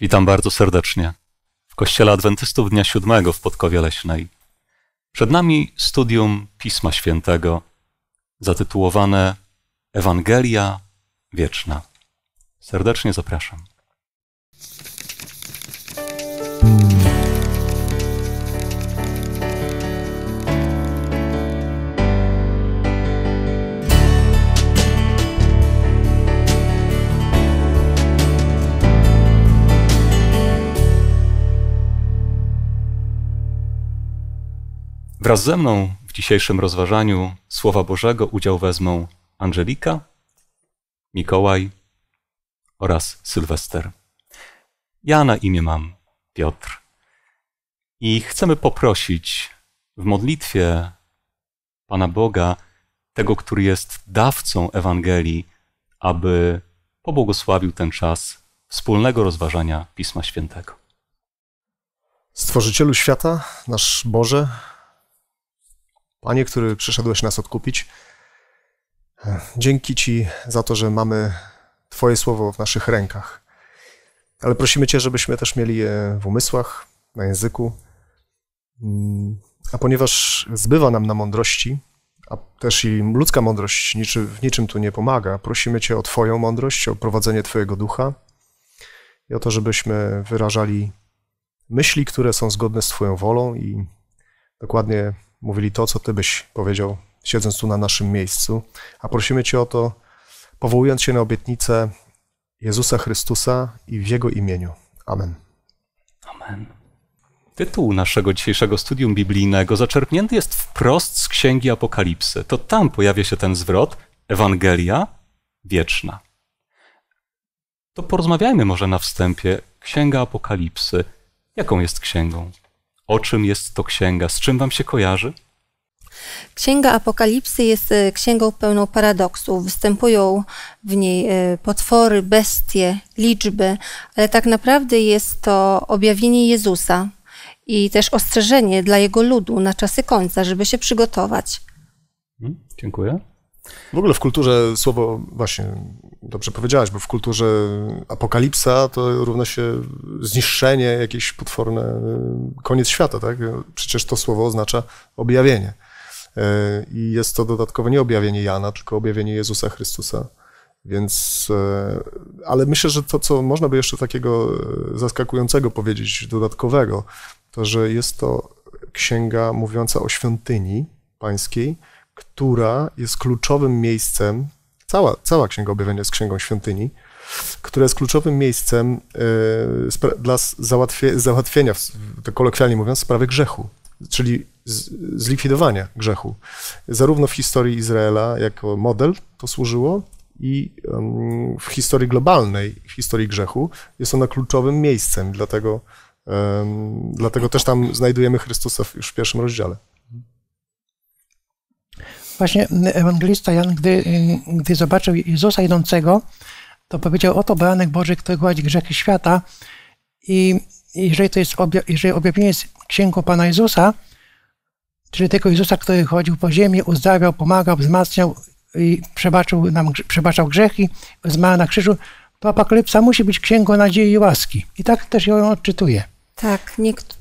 Witam bardzo serdecznie w Kościele Adwentystów Dnia Siódmego w Podkowie Leśnej. Przed nami studium Pisma Świętego zatytułowane Ewangelia Wieczna. Serdecznie zapraszam. Wraz ze mną w dzisiejszym rozważaniu Słowa Bożego udział wezmą Angelika, Mikołaj oraz Sylwester. Ja na imię mam Piotr i chcemy poprosić w modlitwie Pana Boga, tego, który jest dawcą Ewangelii, aby pobłogosławił ten czas wspólnego rozważania Pisma Świętego. Stworzycielu świata, nasz Boże, Panie, który przyszedłeś nas odkupić, dzięki Ci za to, że mamy Twoje słowo w naszych rękach. Ale prosimy Cię, żebyśmy też mieli je w umysłach, na języku. A ponieważ zbywa nam na mądrości, a też i ludzka mądrość niczy, w niczym tu nie pomaga, prosimy Cię o Twoją mądrość, o prowadzenie Twojego ducha i o to, żebyśmy wyrażali myśli, które są zgodne z Twoją wolą i dokładnie mówili to, co Ty byś powiedział, siedząc tu na naszym miejscu. A prosimy Cię o to, powołując się na obietnicę Jezusa Chrystusa i w Jego imieniu. Amen. Amen. Tytuł naszego dzisiejszego studium biblijnego zaczerpnięty jest wprost z Księgi Apokalipsy. To tam pojawia się ten zwrot Ewangelia wieczna. To porozmawiajmy może na wstępie. Księga Apokalipsy. Jaką jest księgą? O czym jest to księga? Z czym wam się kojarzy? Księga Apokalipsy jest e, księgą pełną paradoksów. Występują w niej e, potwory, bestie, liczby, ale tak naprawdę jest to objawienie Jezusa i też ostrzeżenie dla jego ludu na czasy końca, żeby się przygotować. Hmm, dziękuję. W ogóle w kulturze słowo, właśnie dobrze powiedziałaś, bo w kulturze apokalipsa to równa się zniszczenie, jakieś potworne, koniec świata, tak? Przecież to słowo oznacza objawienie. E, I jest to dodatkowo nie objawienie Jana, tylko objawienie Jezusa Chrystusa. Więc, e, ale myślę, że to, co można by jeszcze takiego zaskakującego powiedzieć, dodatkowego, to, że jest to księga mówiąca o świątyni pańskiej, która jest kluczowym miejscem, cała, cała Księga Objawienia jest Księgą Świątyni, która jest kluczowym miejscem dla załatwienia, to kolokwialnie mówiąc, sprawy grzechu czyli zlikwidowania grzechu. Zarówno w historii Izraela jako model to służyło i w historii globalnej, w historii grzechu jest ona kluczowym miejscem, dlatego, dlatego też tam znajdujemy Chrystusa już w pierwszym rozdziale. Właśnie ewangelista Jan, gdy, gdy zobaczył Jezusa idącego, to powiedział, oto baranek Boży, który gładzi grzechy świata i jeżeli to jest, jeżeli objawienie jest księgą Pana Jezusa, czyli tego Jezusa, który chodził po ziemi, uzdrawiał, pomagał, wzmacniał i przebaczył nam, przebaczał grzechy, zmarł na krzyżu, to apokalipsa musi być księgą nadziei i łaski. I tak też ją odczytuję. Tak, niektórzy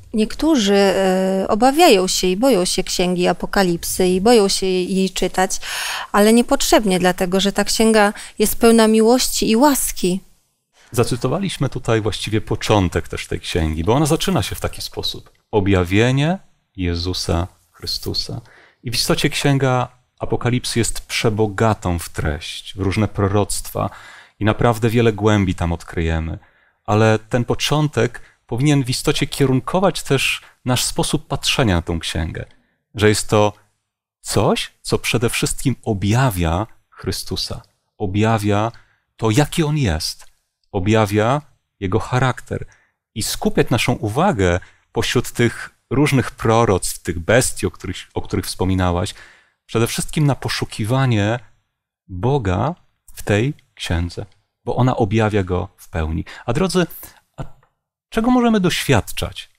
e, obawiają się i boją się księgi Apokalipsy i boją się jej czytać, ale niepotrzebnie, dlatego że ta księga jest pełna miłości i łaski. Zacytowaliśmy tutaj właściwie początek też tej księgi, bo ona zaczyna się w taki sposób. Objawienie Jezusa Chrystusa. I w istocie księga Apokalipsy jest przebogatą w treść, w różne proroctwa i naprawdę wiele głębi tam odkryjemy. Ale ten początek powinien w istocie kierunkować też nasz sposób patrzenia na tą księgę, że jest to coś, co przede wszystkim objawia Chrystusa, objawia to, jaki On jest, objawia Jego charakter i skupiać naszą uwagę pośród tych różnych proroctw, tych bestii, o których, o których wspominałaś, przede wszystkim na poszukiwanie Boga w tej księdze, bo ona objawia go w pełni. A drodzy, czego możemy doświadczać,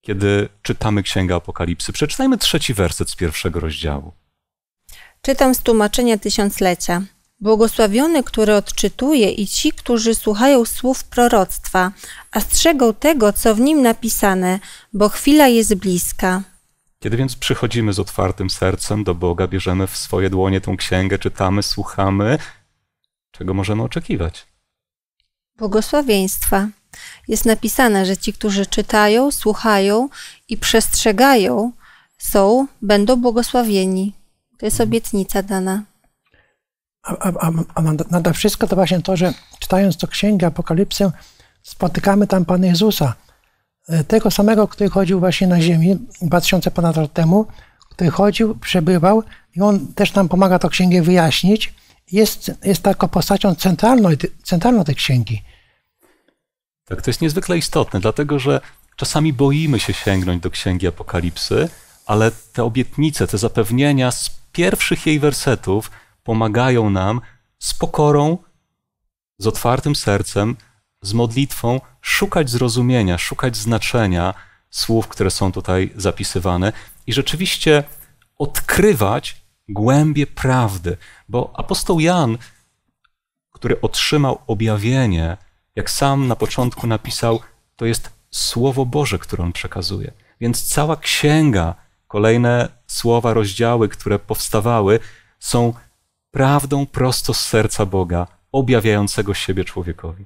kiedy czytamy Księgę Apokalipsy? Przeczytajmy trzeci werset z pierwszego rozdziału. Czytam z tłumaczenia tysiąclecia. Błogosławiony, który odczytuje i ci, którzy słuchają słów proroctwa, a strzegą tego, co w nim napisane, bo chwila jest bliska. Kiedy więc przychodzimy z otwartym sercem do Boga, bierzemy w swoje dłonie tą księgę, czytamy, słuchamy, czego możemy oczekiwać? Błogosławieństwa. Jest napisane, że ci, którzy czytają, słuchają i przestrzegają, są, będą błogosławieni. To jest obietnica dana. A, a, a nade wszystko to właśnie to, że czytając to księgę Apokalipsy, spotykamy tam Pana Jezusa. E, tego samego, który chodził właśnie na ziemi 2000 ponad lat temu, który chodził, przebywał i on też nam pomaga tę księgę wyjaśnić. Jest, jest taką postacią centralną, centralną tej księgi. Tak, to jest niezwykle istotne, dlatego że czasami boimy się sięgnąć do księgi Apokalipsy, ale te obietnice, te zapewnienia z pierwszych jej wersetów pomagają nam z pokorą, z otwartym sercem, z modlitwą szukać zrozumienia, szukać znaczenia słów, które są tutaj zapisywane i rzeczywiście odkrywać głębie prawdy, bo apostoł Jan, który otrzymał objawienie, jak sam na początku napisał, to jest Słowo Boże, które on przekazuje. Więc cała księga, kolejne słowa, rozdziały, które powstawały, są prawdą prosto z serca Boga, objawiającego siebie człowiekowi.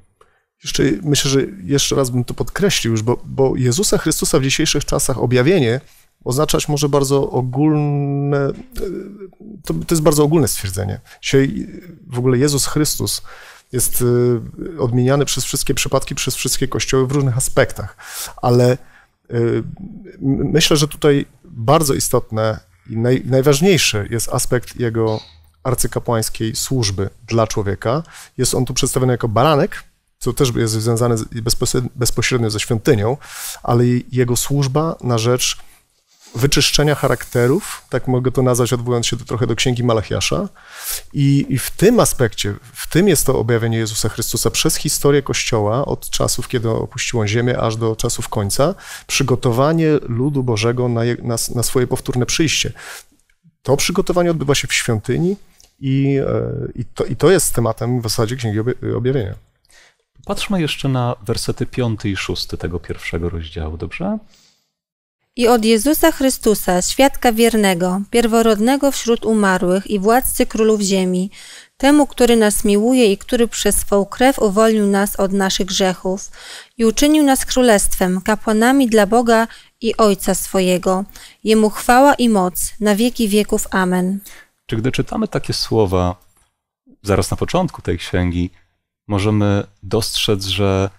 Jeszcze myślę, że jeszcze raz bym to podkreślił bo, bo Jezusa Chrystusa w dzisiejszych czasach objawienie oznaczać może bardzo ogólne, to, to jest bardzo ogólne stwierdzenie. Dzisiaj w ogóle Jezus Chrystus jest y, odmieniany przez wszystkie przypadki, przez wszystkie kościoły w różnych aspektach, ale y, myślę, że tutaj bardzo istotne i naj, najważniejszy jest aspekt jego arcykapłańskiej służby dla człowieka. Jest on tu przedstawiony jako baranek, co też jest związane bezpośrednio ze świątynią, ale jego służba na rzecz wyczyszczenia charakterów, tak mogę to nazwać, odwołując się do, trochę do księgi Malachiasza. I, I, w tym aspekcie, w tym jest to objawienie Jezusa Chrystusa przez historię Kościoła, od czasów, kiedy opuściło ziemię, aż do czasów końca, przygotowanie ludu Bożego na, na, na swoje powtórne przyjście. To przygotowanie odbywa się w świątyni i, e, i, to, i to jest tematem w zasadzie Księgi Objawienia. Patrzmy jeszcze na wersety 5 i 6 tego pierwszego rozdziału, dobrze? I od Jezusa Chrystusa, świadka wiernego, pierworodnego wśród umarłych i władcy królów ziemi, temu, który nas miłuje i który przez swą krew uwolnił nas od naszych grzechów i uczynił nas królestwem, kapłanami dla Boga i Ojca swojego. Jemu chwała i moc na wieki wieków. Amen. Czy gdy czytamy takie słowa zaraz na początku tej księgi, możemy dostrzec, że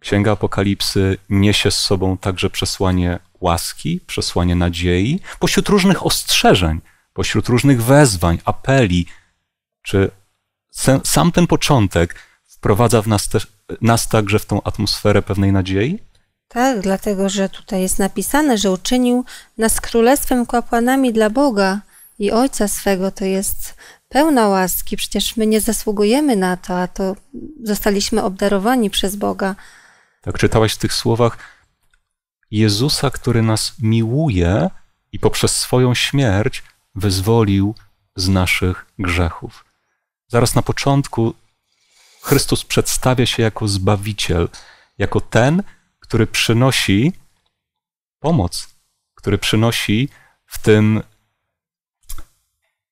Księga Apokalipsy niesie z sobą także przesłanie łaski, przesłanie nadziei, pośród różnych ostrzeżeń, pośród różnych wezwań, apeli. Czy sam ten początek wprowadza w nas, też, nas także w tą atmosferę pewnej nadziei? Tak, dlatego że tutaj jest napisane, że uczynił nas królestwem kapłanami dla Boga i Ojca swego. To jest pełna łaski. Przecież my nie zasługujemy na to, a to zostaliśmy obdarowani przez Boga. Tak czytałaś w tych słowach Jezusa, który nas miłuje i poprzez swoją śmierć wyzwolił z naszych grzechów. Zaraz na początku Chrystus przedstawia się jako Zbawiciel, jako ten, który przynosi pomoc, który przynosi w tym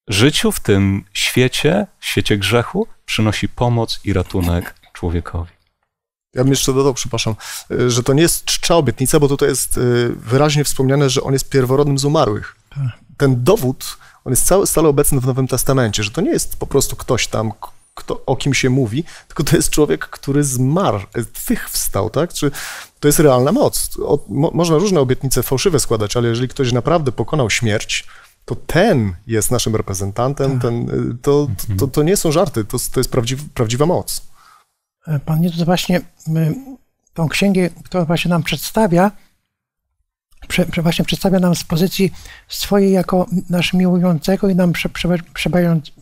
życiu, w tym świecie, świecie grzechu, przynosi pomoc i ratunek człowiekowi. Ja bym jeszcze dodał, przepraszam, y, że to nie jest czcza obietnica, bo tutaj jest y, wyraźnie wspomniane, że on jest pierworodnym z umarłych. Ten dowód, on jest cały, stale obecny w Nowym Testamencie, że to nie jest po prostu ktoś tam, kto, o kim się mówi, tylko to jest człowiek, który zmarł, tych wstał, tak? Czy to jest realna moc. O, mo, można różne obietnice fałszywe składać, ale jeżeli ktoś naprawdę pokonał śmierć, to ten jest naszym reprezentantem, tak. ten, y, to, to, to, nie są żarty, to, to jest prawdziw, prawdziwa moc. Pan Jezus właśnie tą księgę, którą właśnie nam przedstawia, prze, właśnie przedstawia nam z pozycji swojej jako nasz miłującego i nam prze, prze,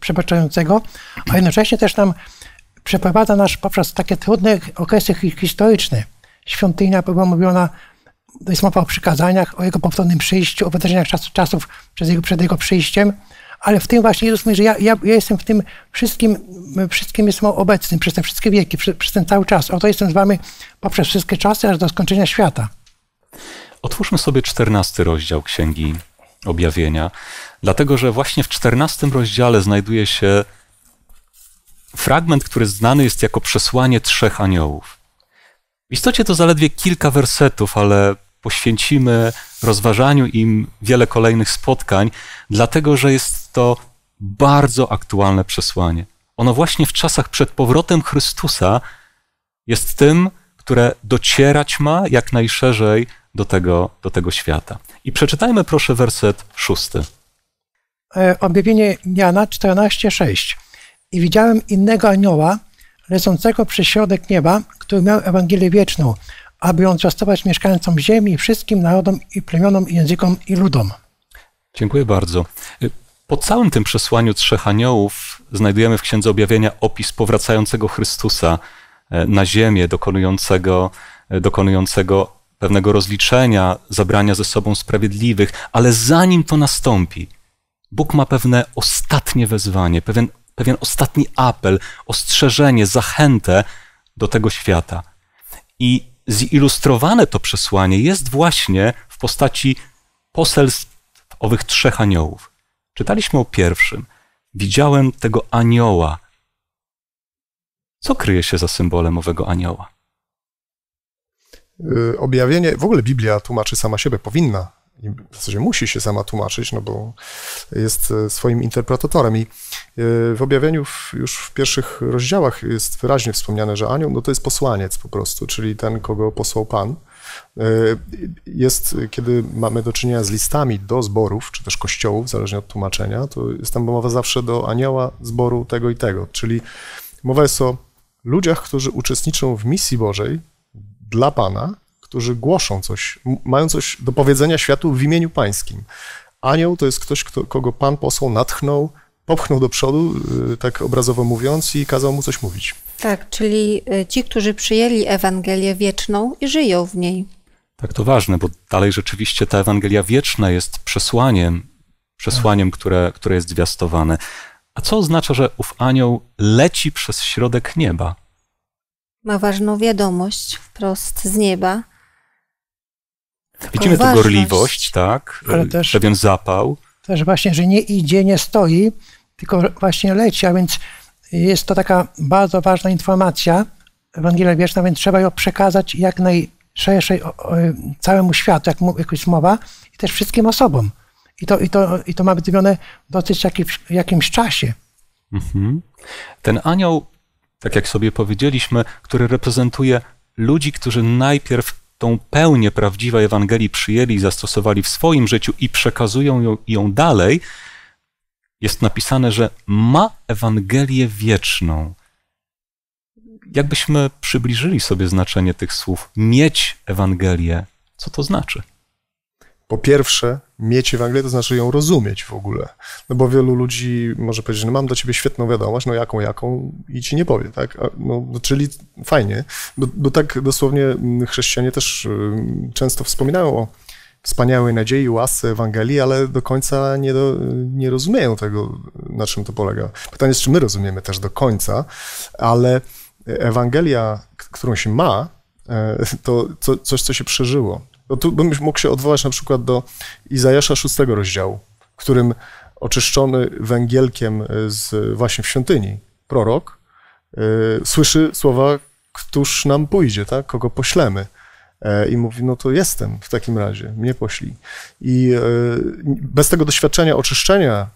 przebaczającego, a jednocześnie też nam przeprowadza nas poprzez takie trudne okresy historyczne. Świątynia była mówiona, to jest mowa o przykazaniach, o jego powtórnym przyjściu, o wydarzeniach czasów, czasów przed jego, przed jego przyjściem, ale w tym właśnie Jezus mówi, że ja, ja, ja jestem w tym wszystkim, wszystkim jestem obecny przez te wszystkie wieki, przez, przez ten cały czas. Oto jestem z wami poprzez wszystkie czasy, aż do skończenia świata. Otwórzmy sobie czternasty rozdział Księgi Objawienia, dlatego że właśnie w czternastym rozdziale znajduje się fragment, który znany jest jako przesłanie trzech aniołów. W istocie to zaledwie kilka wersetów, ale poświęcimy rozważaniu im wiele kolejnych spotkań, dlatego że jest to bardzo aktualne przesłanie. Ono właśnie w czasach przed powrotem Chrystusa jest tym, które docierać ma jak najszerzej do tego, do tego świata. I przeczytajmy proszę werset szósty. E, objawienie Jana 14:6. I widziałem innego anioła, lecącego przez środek nieba, który miał Ewangelię wieczną, aby ją zwiastować mieszkańcom ziemi wszystkim narodom i plemionom, i językom i ludom. Dziękuję bardzo. Po całym tym przesłaniu trzech aniołów znajdujemy w Księdze Objawienia opis powracającego Chrystusa e, na ziemię, dokonującego, e, dokonującego pewnego rozliczenia, zabrania ze sobą sprawiedliwych, ale zanim to nastąpi, Bóg ma pewne ostatnie wezwanie, pewien, pewien ostatni apel, ostrzeżenie, zachętę do tego świata. I zilustrowane to przesłanie jest właśnie w postaci poselstw owych trzech aniołów. Czytaliśmy o pierwszym. Widziałem tego anioła. Co kryje się za symbolem owego anioła? Y, objawienie, w ogóle Biblia tłumaczy sama siebie, powinna w zasadzie musi się sama tłumaczyć, no bo jest e, swoim interpretatorem. I e, w objawieniu już w pierwszych rozdziałach jest wyraźnie wspomniane, że anioł no to jest posłaniec po prostu, czyli ten, kogo posłał Pan. E, jest, kiedy mamy do czynienia z listami do zborów, czy też kościołów, zależnie od tłumaczenia, to jest tam mowa zawsze do anioła zboru tego i tego, czyli mowa jest o ludziach, którzy uczestniczą w misji Bożej dla Pana, którzy głoszą coś, mają coś do powiedzenia światu w imieniu pańskim. Anioł to jest ktoś, kto, kogo Pan posłał, natchnął, popchnął do przodu, y, tak obrazowo mówiąc, i kazał mu coś mówić. Tak, czyli y, ci, którzy przyjęli Ewangelię wieczną i żyją w niej. Tak, to ważne, bo dalej rzeczywiście ta Ewangelia wieczna jest przesłaniem, przesłaniem, które, które jest zwiastowane. A co oznacza, że ów anioł leci przez środek nieba? Ma ważną wiadomość wprost z nieba Widzimy tu gorliwość, tak? Ale też, pewien zapał. Też właśnie, że nie idzie, nie stoi, tylko właśnie leci, a więc jest to taka bardzo ważna informacja, Ewangelia Wieczna, więc trzeba ją przekazać jak najszerszej całemu światu, jak, jak jest mowa, i też wszystkim osobom. I to, i to, i to ma być zrobione w dosyć jakimś czasie. Mhm. Ten anioł, tak jak sobie powiedzieliśmy, który reprezentuje ludzi, którzy najpierw tą pełnię prawdziwej Ewangelii przyjęli i zastosowali w swoim życiu i przekazują ją, ją dalej, jest napisane, że ma Ewangelię wieczną. Jakbyśmy przybliżyli sobie znaczenie tych słów, mieć Ewangelię, co to znaczy? po pierwsze, mieć Ewangelię, to znaczy ją rozumieć w ogóle. No bo wielu ludzi może powiedzieć, no mam do ciebie świetną wiadomość, no jaką, jaką i ci nie powie, tak? No, no, czyli fajnie, bo, bo tak dosłownie mm, chrześcijanie też mm, często wspominają o wspaniałej nadziei, łasce Ewangelii, ale do końca nie, do, nie rozumieją tego, na czym to polega. Pytanie jest, czy my rozumiemy też do końca, ale Ewangelia, którą się ma, e, to coś, co się przeżyło. No tu bym mógł się odwołać na przykład do Izajasza szóstego rozdziału, w którym oczyszczony węgielkiem z, właśnie w świątyni prorok y, słyszy słowa, któż nam pójdzie, tak? kogo poślemy. E, I mówi, no to jestem w takim razie, mnie poślij. I e, bez tego doświadczenia oczyszczenia,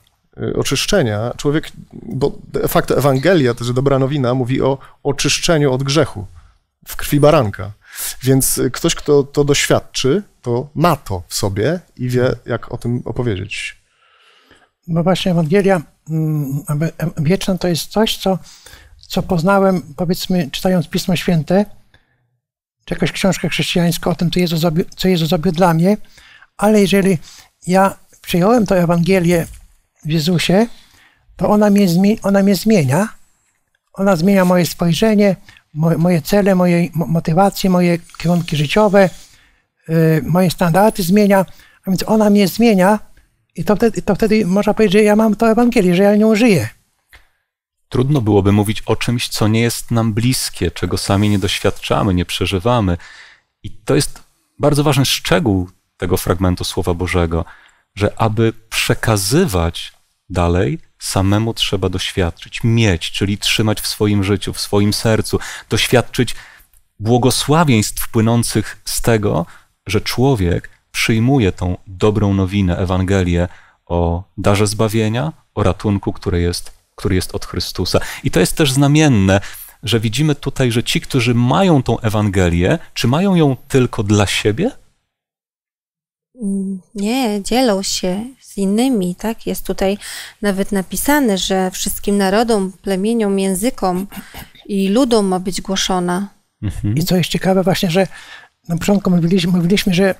e, oczyszczenia, człowiek, bo de facto Ewangelia, też dobra nowina, mówi o oczyszczeniu od grzechu w krwi baranka. Więc ktoś, kto to doświadczy, to ma to w sobie i wie, jak o tym opowiedzieć. No właśnie, Ewangelia mm, wieczna to jest coś, co, co poznałem, powiedzmy, czytając Pismo Święte, czy jakąś książkę chrześcijańską o tym, co Jezus, zrobił, co Jezus zrobił dla mnie, ale jeżeli ja przyjąłem tę Ewangelię w Jezusie, to ona mnie, ona mnie zmienia, ona zmienia moje spojrzenie, moje cele, moje motywacje, moje kierunki życiowe, y, moje standardy zmienia, a więc ona mnie zmienia I to wtedy, to wtedy można powiedzieć, że ja mam to Ewangelię, że ja nią żyję. Trudno byłoby mówić o czymś, co nie jest nam bliskie, czego sami nie doświadczamy, nie przeżywamy. I to jest bardzo ważny szczegół tego fragmentu Słowa Bożego, że aby przekazywać dalej, samemu trzeba doświadczyć, mieć, czyli trzymać w swoim życiu, w swoim sercu, doświadczyć błogosławieństw płynących z tego, że człowiek przyjmuje tą dobrą nowinę, Ewangelię o darze zbawienia, o ratunku, który jest, który jest od Chrystusa. I to jest też znamienne, że widzimy tutaj, że ci, którzy mają tą Ewangelię, czy mają ją tylko dla siebie? Nie, dzielą się z innymi, tak? Jest tutaj nawet napisane, że wszystkim narodom, plemieniom, językom i ludom ma być głoszona. Mhm. I co jest ciekawe właśnie, że na początku mówiliśmy, mówiliśmy, że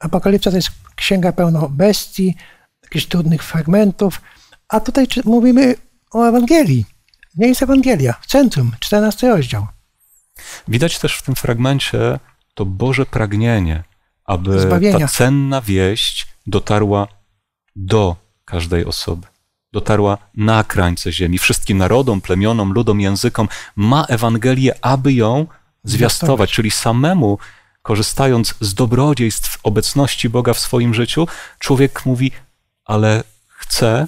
Apokalipsa to jest księga pełna bestii, jakichś trudnych fragmentów, a tutaj mówimy o Ewangelii. Nie jest Ewangelia, w centrum, 14 rozdział. Widać też w tym fragmencie to Boże pragnienie, aby Zbawienia. ta cenna wieść dotarła do każdej osoby. Dotarła na krańce ziemi, wszystkim narodom, plemionom, ludom, językom. Ma Ewangelię, aby ją zwiastować, czyli samemu korzystając z dobrodziejstw obecności Boga w swoim życiu, człowiek mówi, ale chcę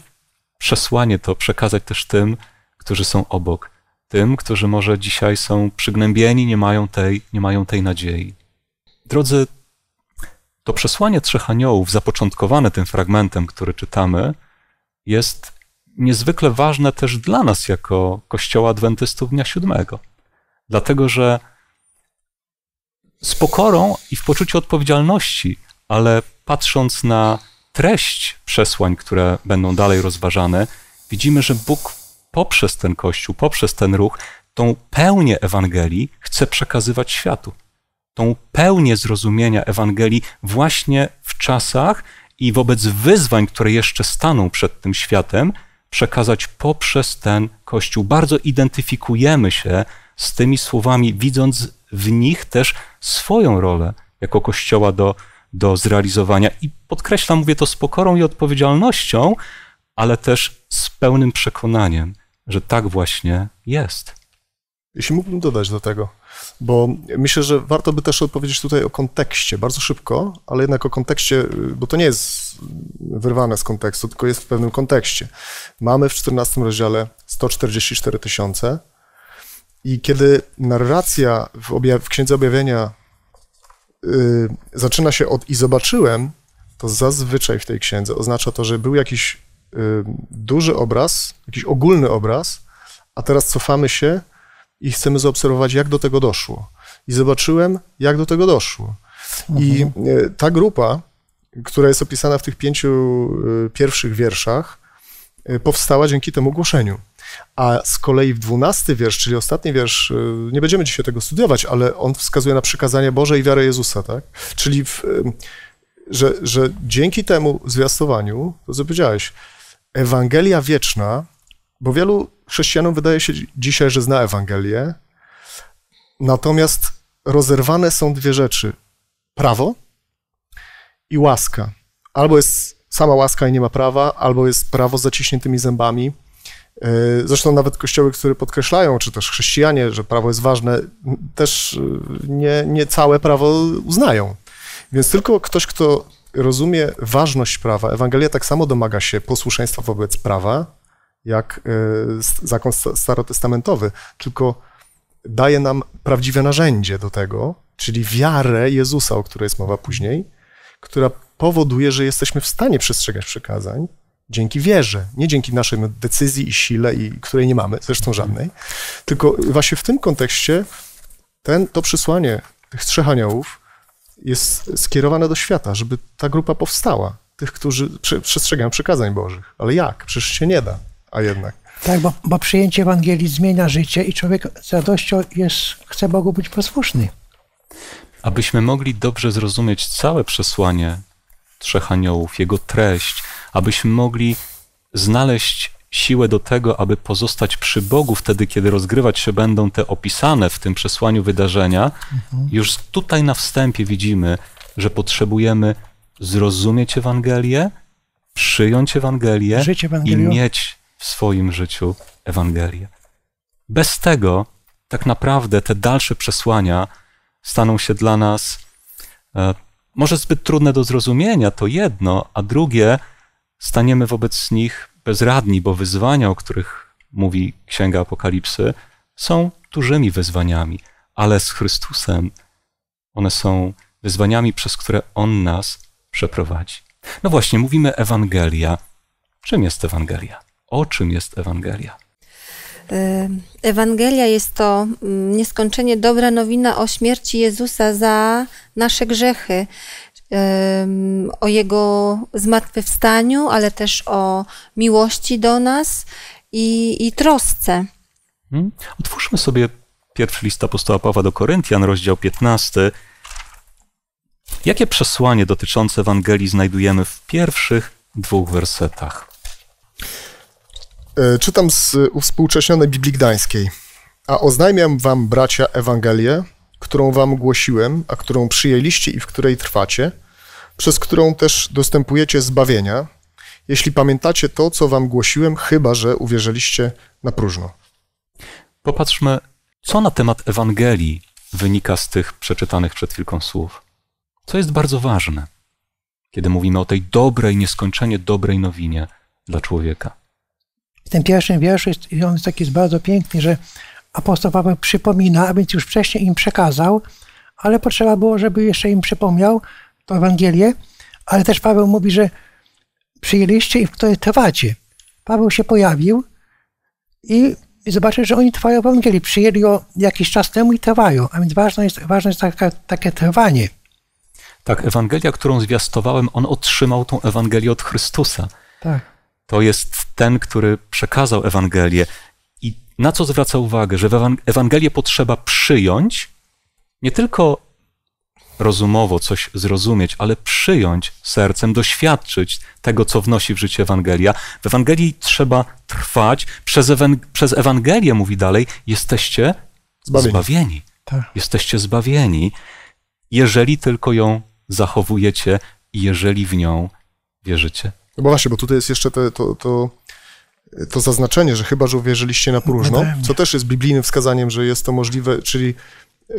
przesłanie to przekazać też tym, którzy są obok, tym, którzy może dzisiaj są przygnębieni, nie mają tej, nie mają tej nadziei. Drodzy, to przesłanie trzech aniołów, zapoczątkowane tym fragmentem, który czytamy, jest niezwykle ważne też dla nas jako Kościoła Adwentystów Dnia Siódmego. Dlatego, że z pokorą i w poczuciu odpowiedzialności, ale patrząc na treść przesłań, które będą dalej rozważane, widzimy, że Bóg poprzez ten Kościół, poprzez ten ruch, tą pełnię Ewangelii chce przekazywać światu. Tą pełnię zrozumienia Ewangelii właśnie w czasach i wobec wyzwań, które jeszcze staną przed tym światem, przekazać poprzez ten Kościół. Bardzo identyfikujemy się z tymi słowami, widząc w nich też swoją rolę jako Kościoła do, do zrealizowania. I podkreślam, mówię to z pokorą i odpowiedzialnością, ale też z pełnym przekonaniem, że tak właśnie jest. Jeśli mógłbym dodać do tego, bo myślę, że warto by też odpowiedzieć tutaj o kontekście, bardzo szybko, ale jednak o kontekście, bo to nie jest wyrwane z kontekstu, tylko jest w pewnym kontekście. Mamy w 14 rozdziale 144 tysiące, i kiedy narracja w, w Księdze Objawienia yy, zaczyna się od i zobaczyłem, to zazwyczaj w tej księdze oznacza to, że był jakiś yy, duży obraz, jakiś ogólny obraz, a teraz cofamy się i chcemy zaobserwować, jak do tego doszło. I zobaczyłem, jak do tego doszło. Mhm. I yy, ta grupa, która jest opisana w tych pięciu y, pierwszych wierszach, y, powstała dzięki temu głoszeniu. A z kolei w dwunasty wiersz, czyli ostatni wiersz, y, nie będziemy dzisiaj tego studiować, ale on wskazuje na przykazanie Boże i wiarę Jezusa, tak? Czyli, w, że, że dzięki temu zwiastowaniu, to co powiedziałeś, Ewangelia wieczna, bo wielu chrześcijanom wydaje się dzisiaj, że zna Ewangelię, natomiast rozerwane są dwie rzeczy. Prawo i łaska. Albo jest sama łaska i nie ma prawa, albo jest prawo z zaciśniętymi zębami, zresztą nawet kościoły, które podkreślają, czy też chrześcijanie, że prawo jest ważne, też e, nie, nie całe prawo uznają. Więc tylko ktoś, kto rozumie ważność prawa, Ewangelia tak samo domaga się posłuszeństwa wobec prawa, jak e, zakon starotestamentowy, tylko daje nam prawdziwe narzędzie do tego, czyli wiarę Jezusa, o której jest mowa później, która powoduje, że jesteśmy w stanie przestrzegać przykazań, dzięki wierze, nie dzięki naszej decyzji i sile, i, której nie mamy, zresztą żadnej, tylko właśnie w tym kontekście ten, to przesłanie tych trzech aniołów jest skierowane do świata, żeby ta grupa powstała, tych, którzy przestrzegają przykazań Bożych. Ale jak? Przecież się nie da, a jednak. Tak, bo, bo przyjęcie Ewangelii zmienia życie i człowiek z radością jest, chce Bogu być posłuszny. Abyśmy mogli dobrze zrozumieć całe przesłanie trzech aniołów, jego treść, abyśmy mogli znaleźć siłę do tego, aby pozostać przy Bogu wtedy, kiedy rozgrywać się będą te opisane w tym przesłaniu wydarzenia, mhm. już tutaj na wstępie widzimy, że potrzebujemy zrozumieć Ewangelię przyjąć Ewangelię i mieć w swoim życiu Ewangelię. Bez tego tak naprawdę te dalsze przesłania staną się dla nas e, może zbyt trudne do zrozumienia, to jedno, a drugie, staniemy wobec nich bezradni, bo wyzwania, o których mówi Księga Apokalipsy, są dużymi wyzwaniami, ale z Chrystusem one są wyzwaniami, przez które On nas przeprowadzi. No właśnie, mówimy Ewangelia. Czym jest Ewangelia? O czym jest Ewangelia? E, Ewangelia jest to mm, nieskończenie dobra nowina o śmierci Jezusa za nasze grzechy, o Jego zmartwychwstaniu, ale też o miłości do nas i, i trosce. Hmm? Otwórzmy sobie pierwszy list apostoła Pawła do Koryntian, rozdział 15. Jakie przesłanie dotyczące Ewangelii znajdujemy w pierwszych dwóch wersetach? E, Czytam z uwspółcześnionej Biblii Gdańskiej. A oznajmiam wam, bracia, Ewangelię, którą wam głosiłem, a którą przyjęliście i w której trwacie, przez którą też dostępujecie zbawienia, jeśli pamiętacie to, co wam głosiłem, chyba że uwierzyliście na próżno. Popatrzmy, co na temat Ewangelii wynika z tych przeczytanych przed chwilką słów. Co jest bardzo ważne, kiedy mówimy o tej dobrej, nieskończenie dobrej nowinie dla człowieka. W tym pierwszym wierszu jest, i on jest taki jest bardzo piękny, że apostoł Paweł przypomina, a więc już wcześniej im przekazał, ale potrzeba było, żeby jeszcze im przypomniał tę Ewangelię, ale też Paweł mówi, że przyjęliście i w której trwacie. Paweł się pojawił i, i zobaczył, że oni trwają w Ewangelii. Przyjęli ją jakiś czas temu i trwają, a więc ważne jest, ważne jest taka, takie trwanie. Tak, Ewangelia, którą zwiastowałem, on otrzymał tą Ewangelię od Chrystusa. Tak. To jest ten, który przekazał Ewangelię. Na co zwraca uwagę, że Ewangelię potrzeba przyjąć, nie tylko rozumowo coś zrozumieć, ale przyjąć sercem, doświadczyć tego, co wnosi w życie Ewangelia. W Ewangelii trzeba trwać. Przez, Ewan- przez Ewangelię, mówi dalej, jesteście Zbawieni. zbawieni. Tak. Jesteście zbawieni, jeżeli tylko ją zachowujecie i jeżeli w nią wierzycie. No bo właśnie, bo tutaj jest jeszcze te, to, to, to zaznaczenie, że chyba, że uwierzyliście na próżno, co też jest biblijnym wskazaniem, że jest to możliwe, czyli e,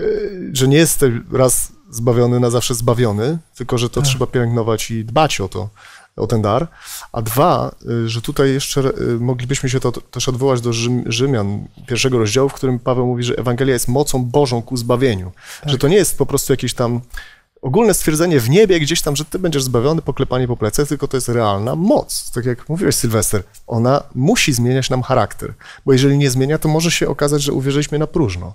że nie jesteś raz zbawiony, na zawsze zbawiony, tylko że to Tak. trzeba pielęgnować i dbać o to, o ten dar. A dwa, y, że tutaj jeszcze y, moglibyśmy się to też odwołać do Rzym, Rzymian, pierwszego rozdziału, w którym Paweł mówi, że Ewangelia jest mocą Bożą ku zbawieniu. Że to nie jest po prostu jakieś tam ogólne stwierdzenie w niebie gdzieś tam, że ty będziesz zbawiony, poklepanie po plecach, tylko to jest realna moc. Tak jak mówiłeś, Sylwester, ona musi zmieniać nam charakter, bo jeżeli nie zmienia, to może się okazać, że uwierzyliśmy na próżno.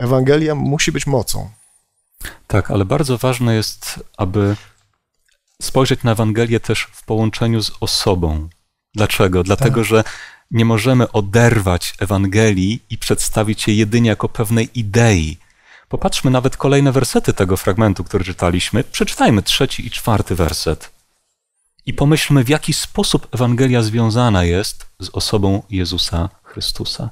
Ewangelia musi być mocą. Tak, ale bardzo ważne jest, aby spojrzeć na Ewangelię też w połączeniu z osobą. Dlaczego? Dlatego, że nie możemy oderwać Ewangelii i przedstawić jej jedynie jako pewnej idei. Popatrzmy nawet kolejne wersety tego fragmentu, który czytaliśmy. Przeczytajmy trzeci i czwarty werset. I pomyślmy, w jaki sposób Ewangelia związana jest z osobą Jezusa Chrystusa.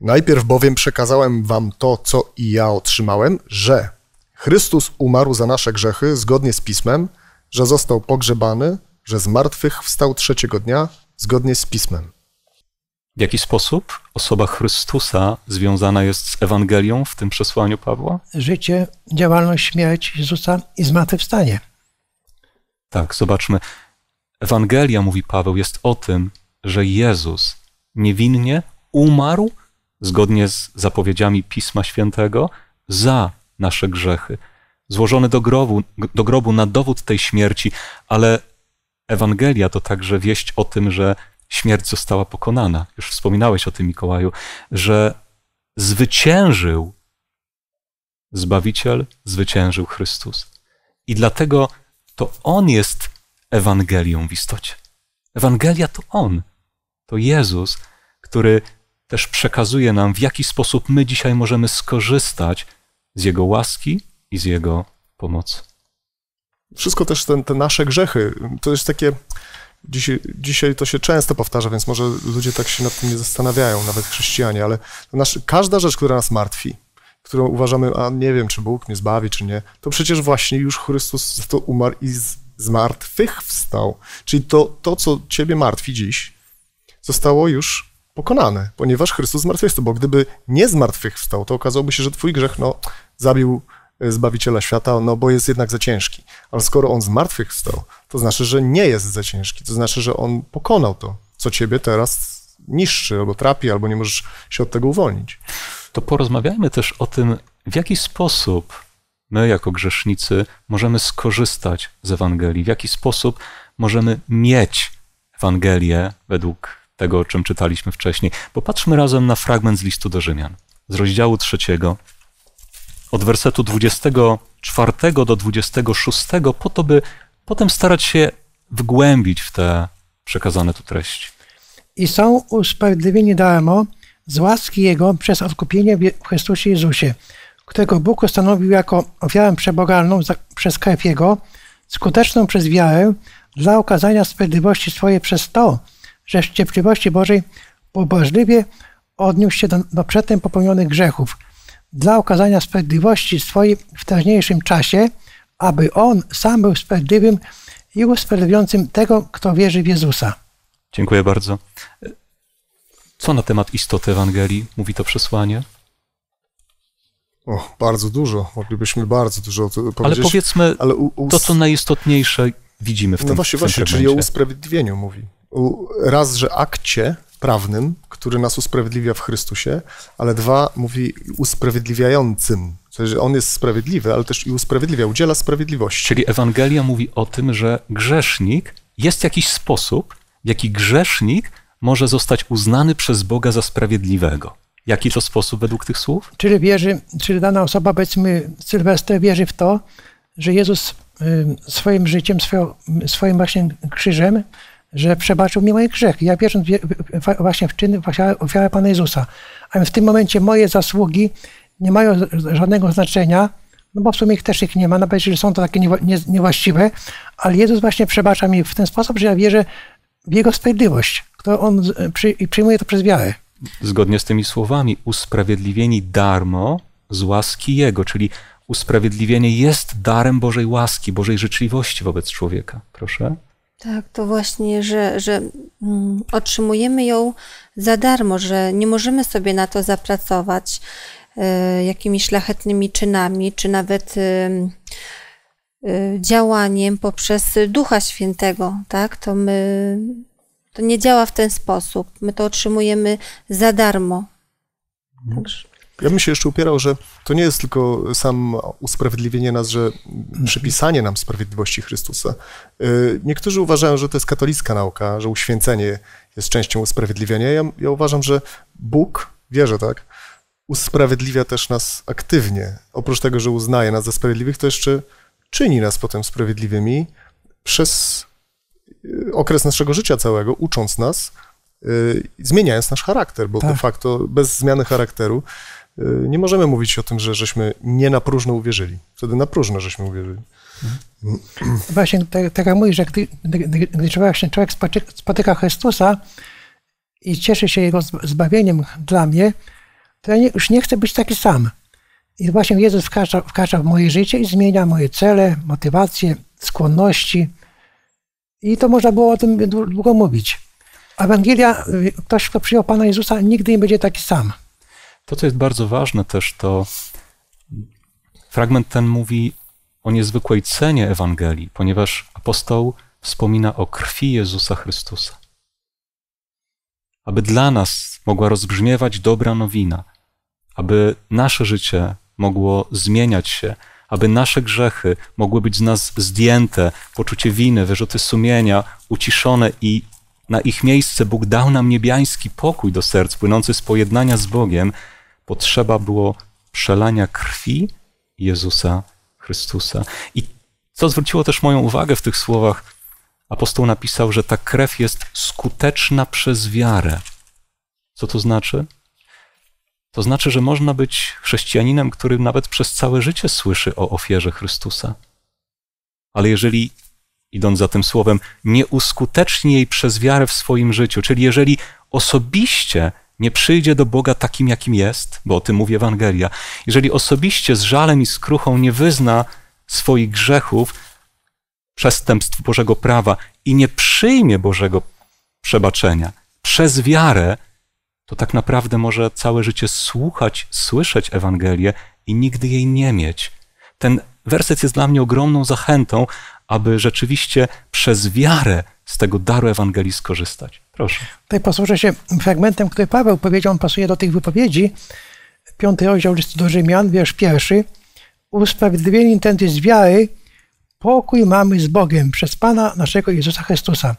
Najpierw bowiem przekazałem wam to, co i ja otrzymałem, że Chrystus umarł za nasze grzechy zgodnie z Pismem, że został pogrzebany, że z martwych wstał trzeciego dnia zgodnie z Pismem. W jaki sposób osoba Chrystusa związana jest z Ewangelią w tym przesłaniu Pawła? Życie, działalność, śmierć Jezusa i zmartwychwstanie. Tak, zobaczmy. Ewangelia, mówi Paweł, jest o tym, że Jezus niewinnie umarł zgodnie z zapowiedziami Pisma Świętego za nasze grzechy. Złożony do grobu, do grobu na dowód tej śmierci, ale Ewangelia to także wieść o tym, że śmierć została pokonana. Już wspominałeś o tym, Mikołaju, że zwyciężył Zbawiciel, zwyciężył Chrystus. I dlatego to On jest Ewangelią w istocie. Ewangelia to On, to Jezus, który też przekazuje nam, w jaki sposób my dzisiaj możemy skorzystać z Jego łaski i z Jego pomocy. Wszystko też ten, te nasze grzechy, to jest takie, dzisiaj, dzisiaj to się często powtarza, więc może ludzie tak się nad tym nie zastanawiają, nawet chrześcijanie, ale nasz, każda rzecz, która nas martwi, którą uważamy, a nie wiem, czy Bóg mnie zbawi, czy nie, to przecież właśnie już Chrystus za to umarł i z, zmartwychwstał. Czyli to, to, co ciebie martwi dziś, zostało już pokonane, ponieważ Chrystus zmartwychwstał, bo gdyby nie zmartwychwstał, to okazałoby się, że twój grzech, no, zabił e, Zbawiciela świata, no bo jest jednak za ciężki. Ale skoro on zmartwychwstał, to znaczy, że nie jest za ciężki, to znaczy, że on pokonał to, co ciebie teraz niszczy, albo trapi, albo nie możesz się od tego uwolnić. To porozmawiajmy też o tym, w jaki sposób my, jako grzesznicy, możemy skorzystać z Ewangelii, w jaki sposób możemy mieć Ewangelię według tego, o czym czytaliśmy wcześniej. Popatrzmy razem na fragment z listu do Rzymian, z rozdziału trzeciego, od wersetu 24 do 26, po to, by potem starać się wgłębić w te przekazane tu treści. I są usprawiedliwieni darmo z łaski Jego przez odkupienie w Chrystusie Jezusie, którego Bóg ustanowił jako ofiarę przebogalną przez krew Jego, skuteczną przez wiarę, dla okazania sprawiedliwości swojej przez to, że w cierpliwości Bożej pobłażliwie odniósł się do, do przedtem popełnionych grzechów, dla okazania sprawiedliwości swojej w teraźniejszym czasie, aby On sam był sprawiedliwym i usprawiedliwiającym tego, kto wierzy w Jezusa. Dziękuję bardzo. Co na temat istoty Ewangelii mówi to przesłanie? O, bardzo dużo. Moglibyśmy bardzo dużo powiedzieć. Ale powiedzmy ale u, u... to, co najistotniejsze widzimy w no tym No właśnie, w tym właśnie, czyli o usprawiedliwieniu mówi. Raz, że akcie prawnym, który nas usprawiedliwia w Chrystusie, ale dwa, mówi usprawiedliwiającym. że on jest sprawiedliwy, ale też i usprawiedliwia, udziela sprawiedliwości. Czyli Ewangelia mówi o tym, że grzesznik jest jakiś sposób, w jaki grzesznik może zostać uznany przez Boga za sprawiedliwego. Jaki to sposób według tych słów? Czyli wierzy, czyli dana osoba, powiedzmy Sylwester, wierzy w to, że Jezus swoim życiem, swoim, swoim właśnie krzyżem, że przebaczył mi moje grzechy. Ja wierzę właśnie w czyny, ofiarę Pana Jezusa. A w tym momencie moje zasługi nie mają żadnego znaczenia, no bo w sumie ich też ich nie ma, nawet jeżeli są to takie niewłaściwe, ale Jezus właśnie przebacza mi w ten sposób, że ja wierzę w Jego sprawiedliwość, którą On przy, przyjmuje to przez wiarę. Zgodnie z tymi słowami, usprawiedliwieni darmo z łaski Jego, czyli usprawiedliwienie jest darem Bożej łaski, Bożej życzliwości wobec człowieka. Proszę. Tak, to właśnie, że, że mm, otrzymujemy ją za darmo, że nie możemy sobie na to zapracować y, jakimiś szlachetnymi czynami, czy nawet y, y, działaniem poprzez Ducha Świętego, tak? To my to nie działa w ten sposób. My to otrzymujemy za darmo. Także. Ja bym się jeszcze upierał, że to nie jest tylko sam usprawiedliwienie nas, że przypisanie nam sprawiedliwości Chrystusa. Y, niektórzy uważają, że to jest katolicka nauka, że uświęcenie jest częścią usprawiedliwienia. Ja, ja uważam, że Bóg, wierzę tak, usprawiedliwia też nas aktywnie. Oprócz tego, że uznaje nas za sprawiedliwych, to jeszcze czyni nas potem sprawiedliwymi przez y, okres naszego życia całego, ucząc nas, y, zmieniając nasz charakter, bo tak. de facto bez zmiany charakteru nie możemy mówić o tym, że żeśmy nie na próżno uwierzyli. Wtedy na próżno żeśmy uwierzyli. Właśnie tak, tak jak mówisz, że gdy, gdy, gdy człowiek, spotyka Chrystusa i cieszy się Jego zbawieniem dla mnie, to ja nie, już nie chcę być taki sam. I właśnie Jezus wkracza, wkracza w moje życie i zmienia moje cele, motywacje, skłonności. I to można było o tym długo mówić. Ewangelia, y, ktoś, kto przyjął Pana Jezusa, nigdy nie będzie taki sam. To, co jest bardzo ważne też, to fragment ten mówi o niezwykłej cenie Ewangelii, ponieważ apostoł wspomina o krwi Jezusa Chrystusa. Aby dla nas mogła rozbrzmiewać dobra nowina, aby nasze życie mogło zmieniać się, aby nasze grzechy mogły być z nas zdjęte, poczucie winy, wyrzuty sumienia uciszone i na ich miejsce Bóg dał nam niebiański pokój do serc płynący z pojednania z Bogiem, potrzeba było przelania krwi Jezusa Chrystusa. I co zwróciło też moją uwagę w tych słowach, apostoł napisał, że ta krew jest skuteczna przez wiarę. Co to znaczy? To znaczy, że można być chrześcijaninem, który nawet przez całe życie słyszy o ofierze Chrystusa. Ale jeżeli, idąc za tym słowem, nie uskuteczni jej przez wiarę w swoim życiu, czyli jeżeli osobiście nie przyjdzie do Boga takim, jakim jest, bo o tym mówi Ewangelia, jeżeli osobiście z żalem i skruchą nie wyzna swoich grzechów, przestępstw Bożego prawa i nie przyjmie Bożego przebaczenia przez wiarę, to tak naprawdę może całe życie słuchać, słyszeć Ewangelię i nigdy jej nie mieć. Ten werset jest dla mnie ogromną zachętą, aby rzeczywiście przez wiarę z tego daru Ewangelii skorzystać. Proszę. Tutaj posłużę się fragmentem, który Paweł powiedział, on pasuje do tych wypowiedzi. Piąty rozdział listu do Rzymian, wiersz pierwszy. Usprawiedliwieni tędy z wiary, pokój mamy z Bogiem przez Pana naszego Jezusa Chrystusa.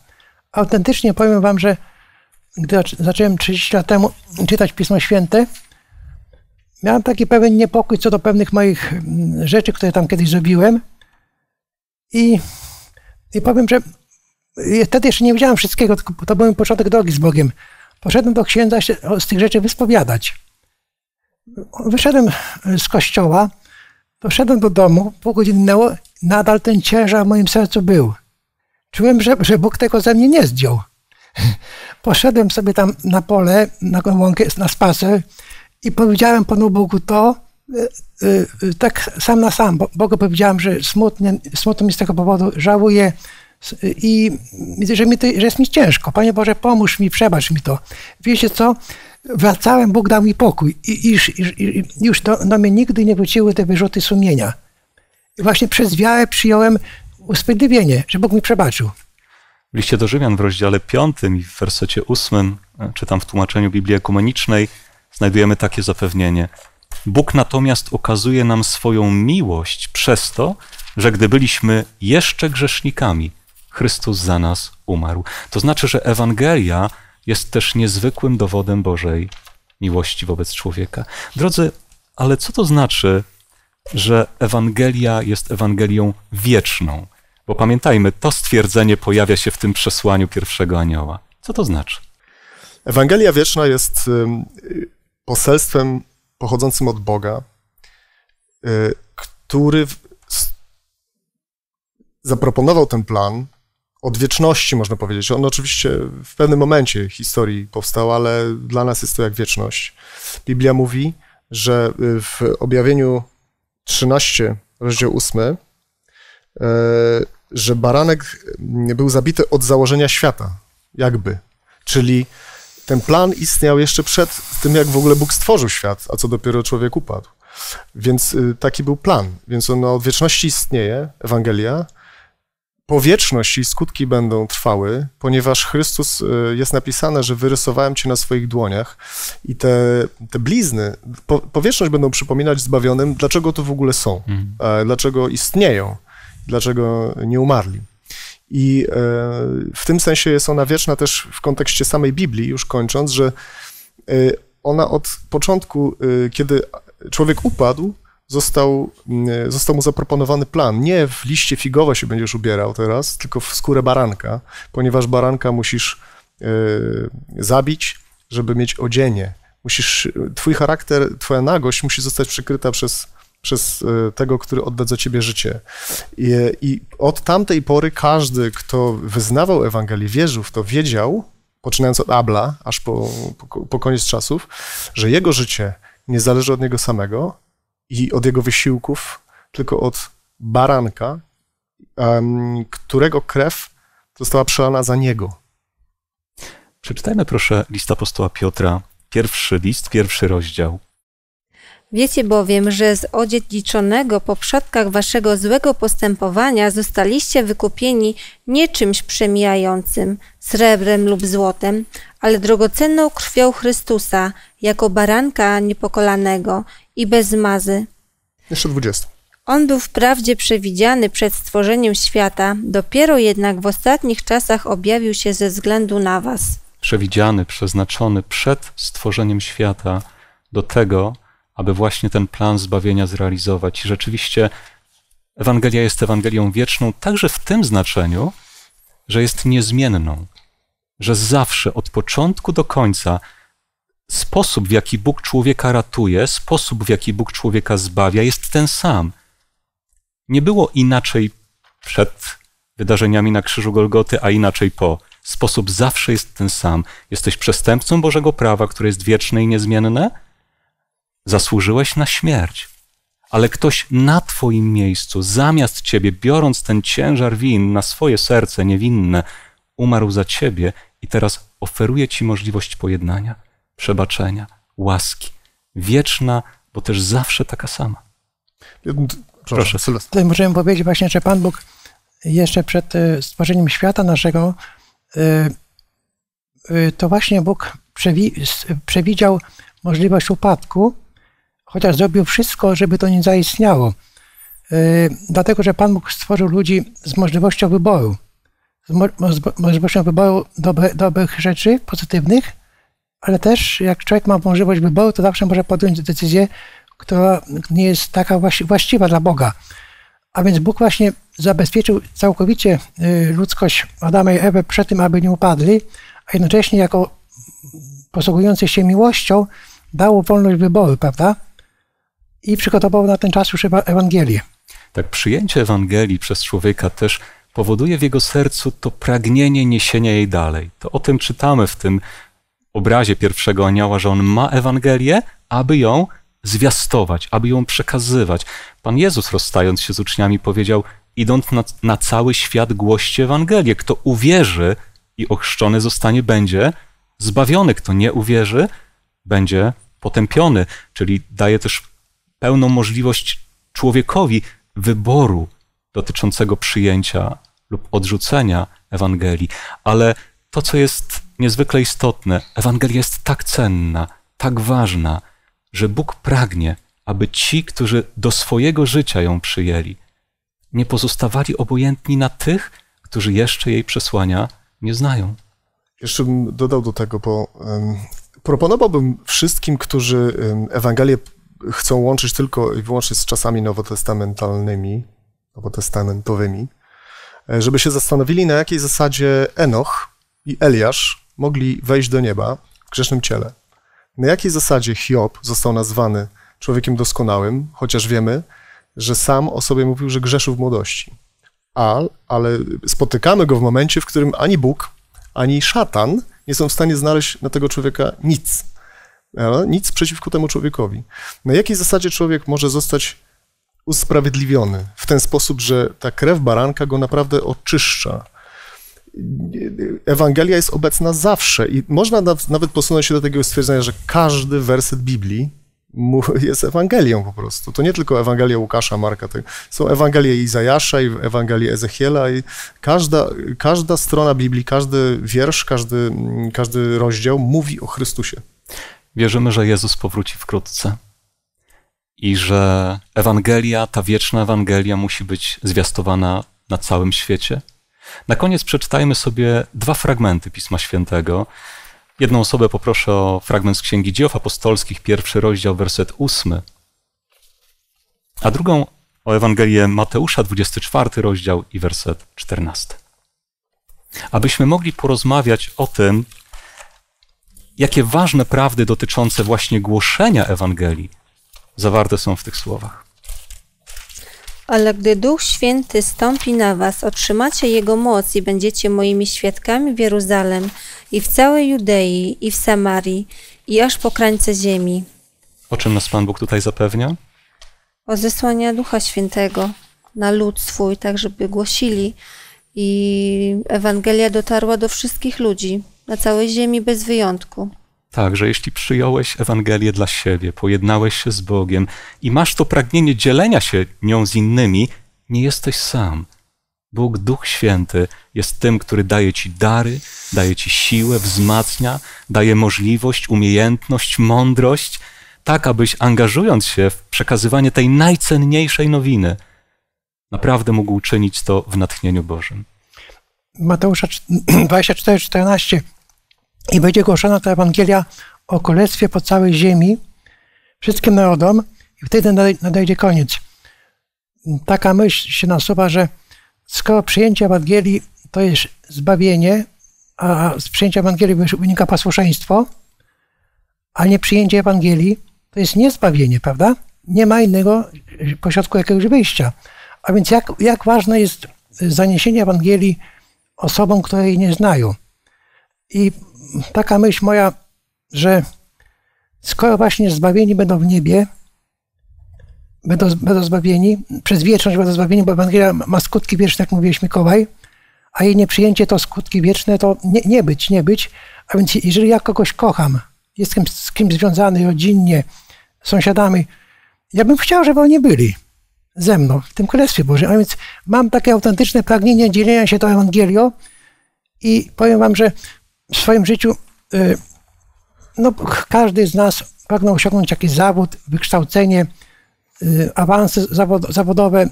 Autentycznie powiem wam, że gdy zacząłem 30 lat temu czytać Pismo Święte, miałem taki pewien niepokój co do pewnych moich mm, rzeczy, które tam kiedyś zrobiłem. I, i powiem, że wtedy jeszcze nie wiedziałem wszystkiego, tylko to był początek drogi z Bogiem. Poszedłem do księdza się z tych rzeczy wyspowiadać. Wyszedłem z kościoła, poszedłem do domu, pół godziny minęło, nadal ten ciężar w moim sercu był. Czułem, że, że Bóg tego ze mnie nie zdjął. Poszedłem sobie tam na pole, na łąkę, na spacer i powiedziałem Panu Bogu to, y, y, y, tak sam na sam. Bogu powiedziałem, że smutnie, smutno mi z tego powodu, żałuję i że, mi to, że jest mi ciężko. Panie Boże, pomóż mi, przebacz mi to. Wiecie co? Wracałem, Bóg dał mi pokój i, i, i już do, do mnie nigdy nie wróciły te wyrzuty sumienia. I właśnie przez wiarę przyjąłem usprawiedliwienie, że Bóg mi przebaczył. W liście do Rzymian w rozdziale 5 i w wersecie 8, e, czytam w tłumaczeniu Biblii Ekumenicznej, znajdujemy takie zapewnienie. Bóg natomiast okazuje nam swoją miłość przez to, że gdy byliśmy jeszcze grzesznikami, Chrystus za nas umarł. To znaczy, że Ewangelia jest też niezwykłym dowodem Bożej miłości wobec człowieka. Drodzy, ale co to znaczy, że Ewangelia jest Ewangelią wieczną? Bo pamiętajmy, to stwierdzenie pojawia się w tym przesłaniu pierwszego anioła. Co to znaczy? Ewangelia wieczna jest poselstwem pochodzącym od Boga, y, który zaproponował ten plan od wieczności, można powiedzieć. On oczywiście w pewnym momencie historii powstał, ale dla nas jest to jak wieczność. Biblia mówi, że w objawieniu 13, rozdział 8, że baranek był zabity od założenia świata, jakby. Czyli ten plan istniał jeszcze przed tym, jak w ogóle Bóg stworzył świat, a co dopiero człowiek upadł. Więc y, taki był plan. Więc on od wieczności istnieje, Ewangelia. Po wieczności skutki będą trwały, ponieważ Chrystus y, jest napisane, że wyrysowałem cię na swoich dłoniach i te, te blizny po, będą przypominać zbawionym, dlaczego to w ogóle są, mhm. dlaczego istnieją dlaczego nie umarli. I e, w tym sensie jest ona wieczna też w kontekście samej Biblii, już kończąc, że e, ona od początku, e, kiedy człowiek upadł, został, został mu zaproponowany plan. Nie w liście figowe się będziesz ubierał teraz, tylko w skórę baranka, ponieważ baranka musisz zabić, żeby mieć odzienie. Musisz, twój charakter, twoja nagość musi zostać przykryta przez przez e, tego, który odda za ciebie życie. I, I, od tamtej pory każdy, kto wyznawał Ewangelię, wierzył w to, wiedział, poczynając od Abla, aż po, po, po koniec czasów, że jego życie nie zależy od niego samego i od jego wysiłków, tylko od baranka, którego krew została przelana za niego. Przeczytajmy proszę list apostoła Piotra, pierwszy list, pierwszy rozdział. Wiecie bowiem, że z odziedziczonego po przodkach waszego złego postępowania zostaliście wykupieni nie czymś przemijającym, srebrem lub złotem, ale drogocenną krwią Chrystusa, jako baranka niepokolanego i bez mazy. Jeszcze 20. On był wprawdzie przewidziany przed stworzeniem świata, dopiero jednak w ostatnich czasach objawił się ze względu na was. Przewidziany, przeznaczony przed stworzeniem świata do tego, aby właśnie ten plan zbawienia zrealizować. I rzeczywiście Ewangelia jest Ewangelią wieczną także w tym znaczeniu, że jest niezmienną, że zawsze od początku do końca sposób, w jaki Bóg człowieka ratuje, sposób, w jaki Bóg człowieka zbawia, jest ten sam. Nie było inaczej przed wydarzeniami na krzyżu Golgoty, a inaczej po. Sposób zawsze jest ten sam. Jesteś przestępcą Bożego prawa, które jest wieczne i niezmienne, zasłużyłeś na śmierć. ale ktoś na Twoim miejscu, zamiast Ciebie, biorąc ten ciężar win na swoje serce niewinne, umarł za Ciebie i teraz oferuje Ci możliwość pojednania, przebaczenia, łaski. Wieczna, bo też zawsze taka sama. Proszę, Sylwester. Tutaj możemy powiedzieć właśnie, że Pan Bóg jeszcze przed e, stworzeniem świata naszego, e, e, to właśnie Bóg przewi przewidział możliwość upadku, chociaż zrobił wszystko, żeby to nie zaistniało. Dlatego, że Pan Bóg stworzył ludzi z możliwością wyboru. Z możliwością wyboru dobre, dobrych rzeczy, pozytywnych, ale też jak człowiek ma możliwość wyboru, to zawsze może podjąć decyzję, która nie jest taka właściwa dla Boga. A więc Bóg właśnie zabezpieczył całkowicie y, ludzkość Adama i Ewę przed tym, aby nie upadli, a jednocześnie jako posługujący się miłością dał wolność wyboru, prawda? I przygotował na ten czas już Ewangelię. Tak, przyjęcie Ewangelii przez człowieka też powoduje w jego sercu to pragnienie niesienia jej dalej. To o tym czytamy w tym obrazie pierwszego anioła, że on ma Ewangelię, aby ją zwiastować, aby ją przekazywać. Pan Jezus, rozstając się z uczniami, powiedział: Idąc na, na cały świat, głoście Ewangelię. Kto uwierzy i ochrzczony zostanie, będzie zbawiony. Kto nie uwierzy, będzie potępiony. Czyli daje też pełną możliwość człowiekowi wyboru dotyczącego przyjęcia lub odrzucenia Ewangelii. Ale to, co jest niezwykle istotne, Ewangelia jest tak cenna, tak ważna, że Bóg pragnie, aby ci, którzy do swojego życia ją przyjęli, nie pozostawali obojętni na tych, którzy jeszcze jej przesłania nie znają. Jeszcze bym dodał do tego, bo um, proponowałbym wszystkim, którzy um, Ewangelię chcą łączyć tylko i wyłącznie z czasami nowotestamentalnymi, nowotestamentowymi, e, żeby się zastanowili, na jakiej zasadzie Enoch i Eliasz mogli wejść do nieba w grzesznym ciele. Na jakiej zasadzie Hiob został nazwany człowiekiem doskonałym, chociaż wiemy, że sam o sobie mówił, że grzeszył w młodości. A, ale spotykamy go w momencie, w którym ani Bóg, ani szatan nie są w stanie znaleźć na tego człowieka nic. Nic przeciwko temu człowiekowi. Na jakiej zasadzie człowiek może zostać usprawiedliwiony? W ten sposób, że ta krew baranka go naprawdę oczyszcza, Ewangelia jest obecna zawsze i można nawet posunąć się do takiego stwierdzenia, że każdy werset Biblii jest Ewangelią po prostu. To nie tylko Ewangelia Łukasza, Marka, są Ewangelie Izajasza i Ewangelie Ezechiela i każda, każda strona Biblii, każdy wiersz, każdy, każdy rozdział mówi o Chrystusie. Wierzymy, że Jezus powróci wkrótce i że Ewangelia, ta wieczna Ewangelia musi być zwiastowana na całym świecie na koniec przeczytajmy sobie dwa fragmenty Pisma Świętego. Jedną osobę poproszę o fragment z Księgi Dzieł Apostolskich, pierwszy rozdział, werset ósmy, a drugą o Ewangelię Mateusza, 24 rozdział i werset 14. Abyśmy mogli porozmawiać o tym, jakie ważne prawdy dotyczące właśnie głoszenia Ewangelii zawarte są w tych słowach. Ale gdy Duch Święty stąpi na was, otrzymacie Jego moc i będziecie moimi świadkami w Jeruzalem i w całej Judei i w Samarii i aż po krańce ziemi. O czym nas Pan Bóg tutaj zapewnia? O zesłania Ducha Świętego na lud swój, tak żeby głosili i Ewangelia dotarła do wszystkich ludzi na całej ziemi bez wyjątku. Tak, że jeśli przyjąłeś Ewangelię dla siebie, pojednałeś się z Bogiem i masz to pragnienie dzielenia się nią z innymi, nie jesteś sam. Bóg, Duch Święty, jest tym, który daje ci dary, daje ci siłę, wzmacnia, daje możliwość, umiejętność, mądrość, tak abyś angażując się w przekazywanie tej najcenniejszej nowiny, naprawdę mógł czynić to w natchnieniu Bożym. Mateusza 24, 14 i będzie głoszona ta Ewangelia o Królestwie po całej ziemi, wszystkim narodom i wtedy nadejdzie koniec. Taka myśl się nasuwa, że skoro przyjęcie Ewangelii to jest zbawienie, a z przyjęcia Ewangelii wynika posłuszeństwo, a nie przyjęcie Ewangelii to jest niezbawienie, prawda? Nie ma innego pośrodku jakiegoś wyjścia. A więc jak, jak ważne jest zaniesienie Ewangelii osobom, które jej nie znają. I taka myśl moja, że skoro właśnie zbawieni będą w niebie, będą, będą zbawieni, przez wieczność będą zbawieni, bo Ewangelia ma skutki wieczne, jak mówiłeś Mikołaj, a jej nieprzyjęcie to skutki wieczne, to nie, nie być, nie być. A więc jeżeli ja kogoś kocham, jestem z kimś związany rodzinnie, sąsiadami, ja bym chciał, żeby oni byli ze mną w tym Królestwie Bożym. A więc mam takie autentyczne pragnienie dzielenia się tą Ewangelią i powiem wam, że w swoim życiu y, no, każdy z nas pragnął osiągnąć jakiś zawód, wykształcenie, y, awanse zawodowe,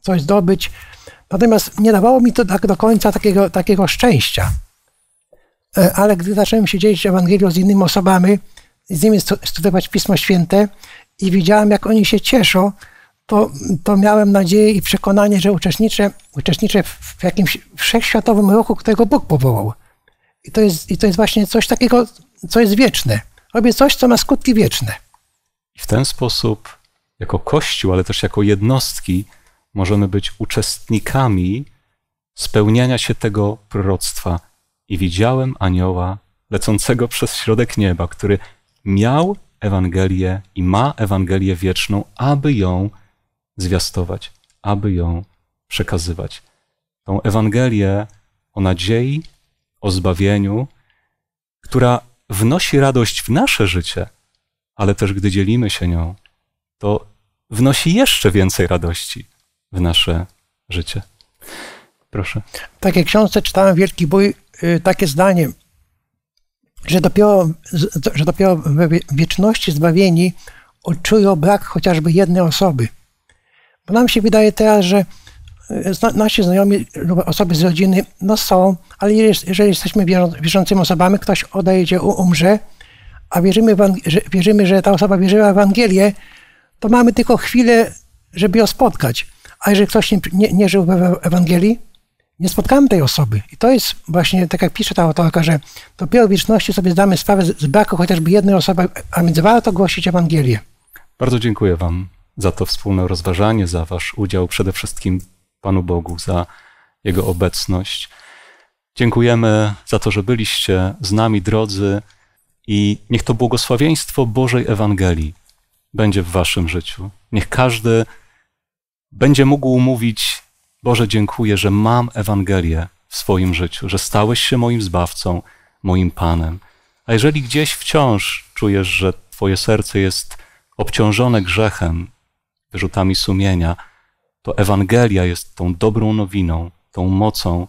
coś zdobyć. Natomiast nie dawało mi to tak do końca takiego, takiego szczęścia. E, ale gdy zacząłem się dzielić Ewangelią z innymi osobami, z nimi studiować Pismo Święte i widziałem, jak oni się cieszą, to, to miałem nadzieję i przekonanie, że uczestniczę, uczestniczę w jakimś wszechświatowym ruchu, którego Bóg powołał. I to, jest, I to jest właśnie coś takiego, co jest wieczne. Robię coś, co ma skutki wieczne. I w ten sposób, jako Kościół, ale też jako jednostki, możemy być uczestnikami spełniania się tego proroctwa. I widziałem anioła lecącego przez środek nieba, który miał Ewangelię i ma Ewangelię wieczną, aby ją zwiastować, aby ją przekazywać. Tą Ewangelię o nadziei, o zbawieniu, która wnosi radość w nasze życie, ale też gdy dzielimy się nią, to wnosi jeszcze więcej radości w nasze życie. Proszę. W takiej książce czytałem Wielki Bój y, takie zdanie, że dopiero, że dopiero w wieczności zbawieni odczują brak chociażby jednej osoby. Bo nam się wydaje teraz, że y, nasi znajomi lub osoby z rodziny no są, ale jeżeli jesteśmy wierzącymi osobami, ktoś odejdzie, umrze, a wierzymy, że, wierzymy, że ta osoba wierzyła w Ewangelię, to mamy tylko chwilę, żeby ją spotkać. A jeżeli ktoś nie, nie, nie żył w Ewangelii, nie spotkamy tej osoby. I to jest właśnie, tak jak pisze ta autorka, że dopiero w wieczności sobie zdamy sprawę z, z braku chociażby jednej osoby, a więc warto głosić Ewangelię. Bardzo dziękuję Wam za to wspólne rozważanie, za Wasz udział, przede wszystkim Panu Bogu, za Jego obecność. Dziękujemy za to, że byliście z nami, drodzy, i niech to błogosławieństwo Bożej Ewangelii będzie w Waszym życiu. Niech każdy będzie mógł mówić: Boże, dziękuję, że mam Ewangelię w swoim życiu, że stałeś się moim zbawcą, moim Panem. A jeżeli gdzieś wciąż czujesz, że Twoje serce jest obciążone grzechem, wyrzutami sumienia, to Ewangelia jest tą dobrą nowiną, tą mocą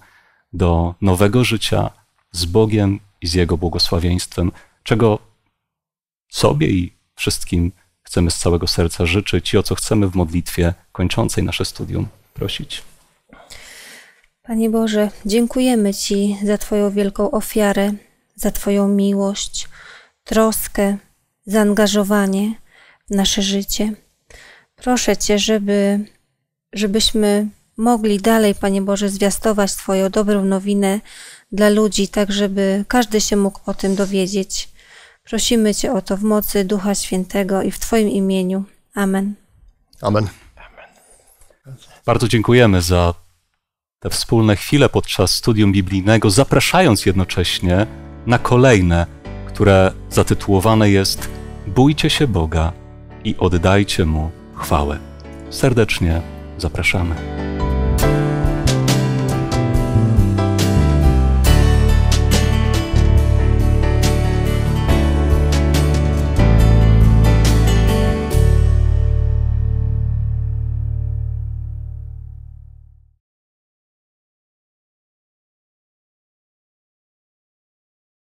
do nowego życia z Bogiem i z Jego błogosławieństwem, czego sobie i wszystkim chcemy z całego serca życzyć i o co chcemy w modlitwie kończącej nasze studium prosić. Panie Boże, dziękujemy Ci za Twoją wielką ofiarę, za Twoją miłość, troskę, zaangażowanie w nasze życie. Proszę Cię, żeby, żebyśmy mogli dalej, Panie Boże, zwiastować Twoją dobrą nowinę dla ludzi, tak żeby każdy się mógł o tym dowiedzieć. Prosimy Cię o to w mocy Ducha Świętego i w Twoim imieniu. Amen. Amen. Bardzo dziękujemy za te wspólne chwile podczas studium biblijnego, zapraszając jednocześnie na kolejne, które zatytułowane jest Bójcie się Boga i oddajcie Mu chwałę. Serdecznie Zapraszamy.